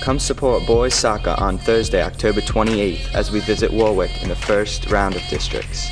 Come support boys soccer on Thursday, October 28th as we visit Warwick in the first round of districts.